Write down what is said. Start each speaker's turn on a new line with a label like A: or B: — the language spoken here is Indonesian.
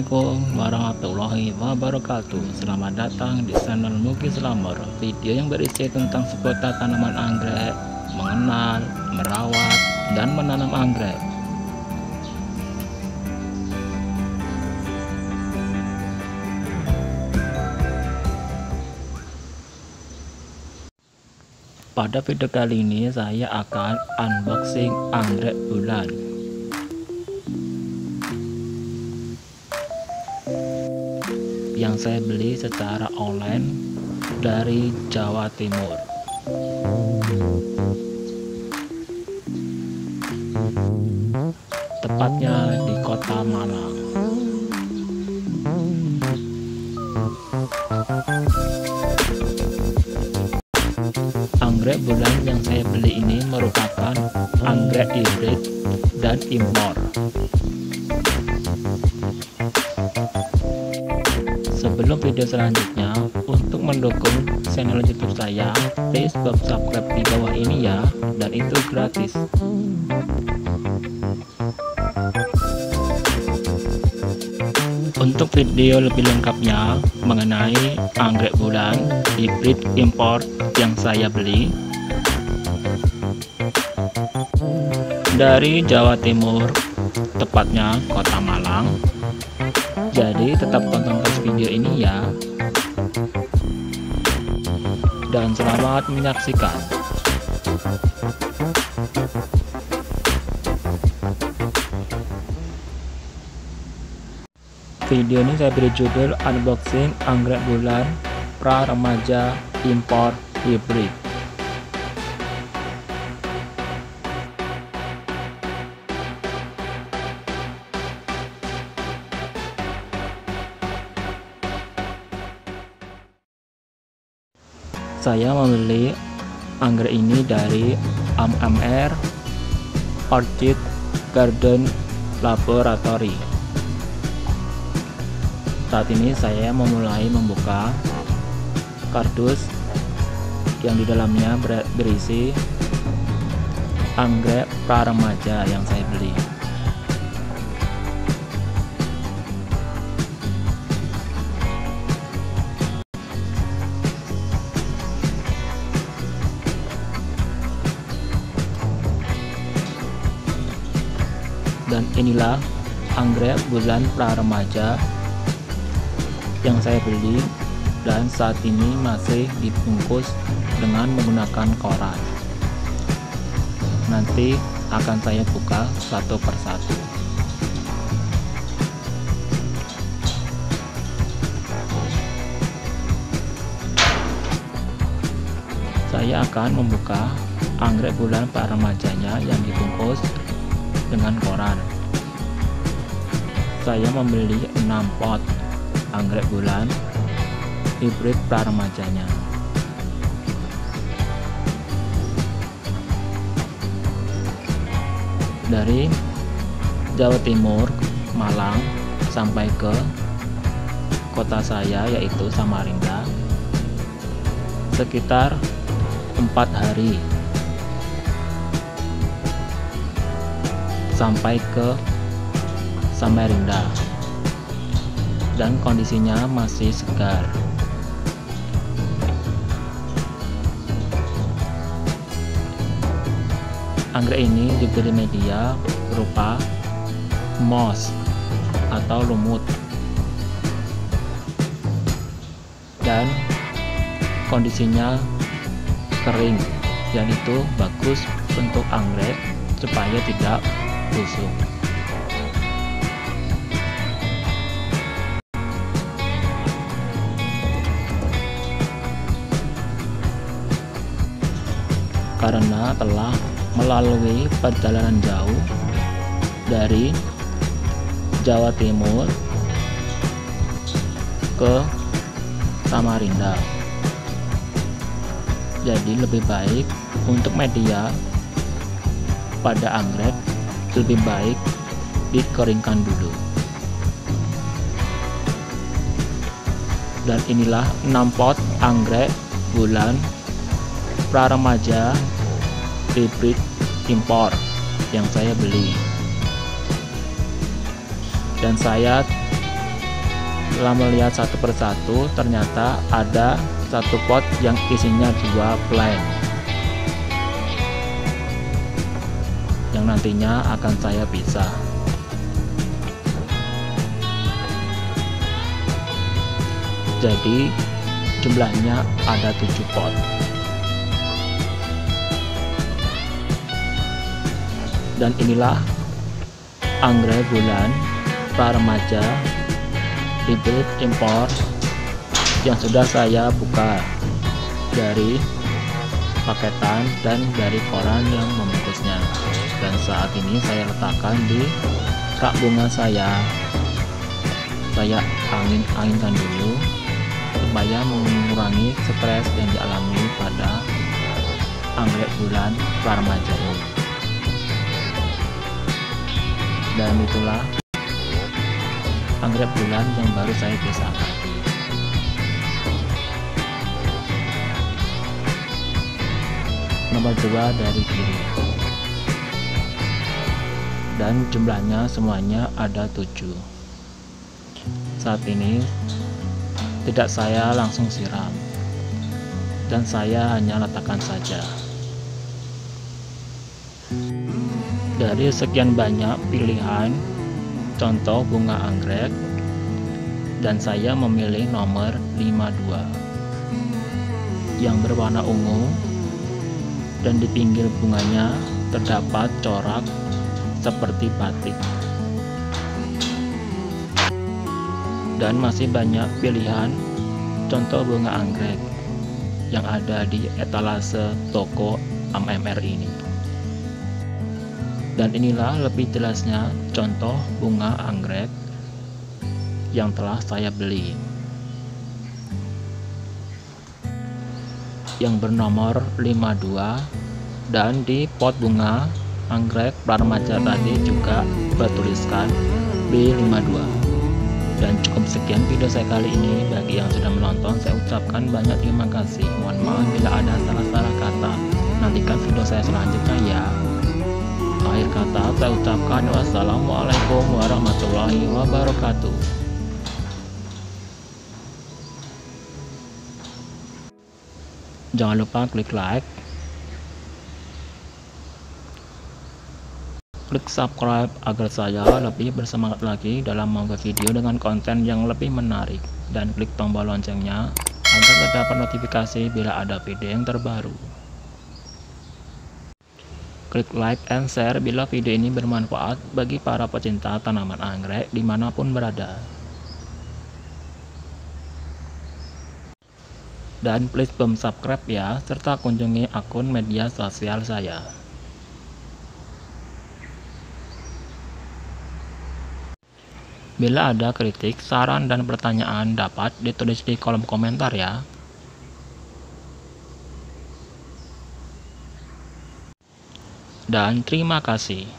A: Assalamualaikum warahmatullahi wabarakatuh. Selamat datang di channel Muki Slammer. Video yang berisi tentang seputar tanaman anggrek Mengenal, merawat, dan menanam anggrek. Pada video kali ini saya akan unboxing anggrek bulan yang saya beli secara online dari Jawa Timur. Tepatnya di kota Malang. Anggrek bulan yang saya beli ini merupakan anggrek hybrid dan impor sebelum video selanjutnya untuk mendukung channel youtube saya please subscribe di bawah ini ya dan itu gratis. Untuk video lebih lengkapnya mengenai anggrek bulan hybrid import yang saya beli dari Jawa Timur tepatnya kota Malang. Jadi tetap tonton video ini ya dan selamat menyaksikan Video ini saya beri judul unboxing anggrek bulan pra remaja impor hybrid. Saya membeli anggrek ini dari AMR Orchid Garden Laboratory. Saat ini saya memulai membuka kardus yang di dalamnya berisi anggrek pra remaja yang saya beli inilah anggrek bulan pra remaja yang saya beli dan saat ini masih dibungkus dengan menggunakan koran. Nanti akan saya buka satu persatu. Saya akan membuka anggrek bulan para remajanya yang dibungkus dengan koran saya membeli 6 pot anggrek bulan hibrid pramajanya dari Jawa Timur Malang sampai ke kota saya yaitu Samarinda sekitar empat hari. Sampai ke Samarinda dan kondisinya masih segar. Anggrek ini diberi media berupa moss atau lumut dan kondisinya kering dan itu bagus untuk anggrek supaya tidak busuk. Karena telah melalui perjalanan jauh dari Jawa Timur ke Samarinda. Jadi lebih baik untuk media pada anggrek lebih baik dikeringkan dulu. Dan inilah 6 pot anggrek bulan pra remaja hybrid impor yang saya beli. Dan saya setelah melihat satu persatu ternyata ada satu pot yang isinya dua plant yang nantinya akan saya pisah. Jadi jumlahnya ada 7 pot dan inilah anggrek bulan para remaja hybrid impor yang sudah saya buka dari paketan dan dari koran yang membungkusnya. Dan saat ini saya letakkan di rak bunga saya. Saya angin-anginkan dulu supaya mengurangi stres yang dialami pada anggrek bulan remaja. ini dan itulah anggrek bulan yang baru saya pisahkan nomor dua dari kiri. Dan jumlahnya semuanya ada tujuh. Saat ini tidak saya langsung siram. Dan saya hanya letakkan saja dari sekian banyak pilihan contoh bunga anggrek dan saya memilih nomor 52 yang berwarna ungu dan di pinggir bunganya terdapat corak seperti batik. Dan masih banyak pilihan contoh bunga anggrek yang ada di etalase toko AMR ini dan inilah lebih jelasnya contoh bunga anggrek yang telah saya beli yang bernomor 52 dan di pot bunga anggrek remaja tadi juga bertuliskan B52 dan cukup sekian video saya kali ini. Bagi yang sudah menonton, saya ucapkan banyak terima kasih. Mohon maaf bila ada salah-salah kata. Nantikan video saya selanjutnya ya. Akhir kata saya ucapkan? Wassalamualaikum warahmatullahi wabarakatuh. Jangan lupa klik like, klik subscribe agar saya lebih bersemangat lagi dalam membuat video dengan konten yang lebih menarik. Dan klik tombol loncengnya agar terdapat notifikasi bila ada video yang terbaru klik like and share bila video ini bermanfaat bagi para pecinta tanaman anggrek di mana pun berada dan please bum subscribe ya serta kunjungi akun media sosial saya Bila ada kritik, saran, dan pertanyaan dapat ditulis di kolom komentar ya. Dan terima kasih.